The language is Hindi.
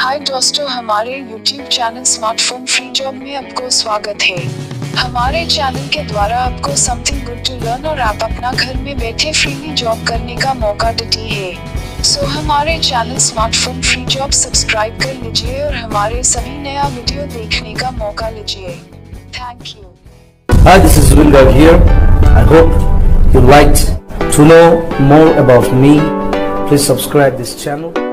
हाय दोस्तों हमारे YouTube channel smartphone free job में आपको स्वागत है हमारे चैनल के द्वारा आपको समथिंग गुड टू लर्न और आप अपना घर में बैठे फ्रीली जॉब करने का मौका देती है सो हमारे channel smartphone free job subscribe कर लीजिए और हमारे सभी नया वीडियो देखने का मौका लीजिए thank you Hi, this is Wilgard here. I hope you liked to know more about me. Please subscribe this channel.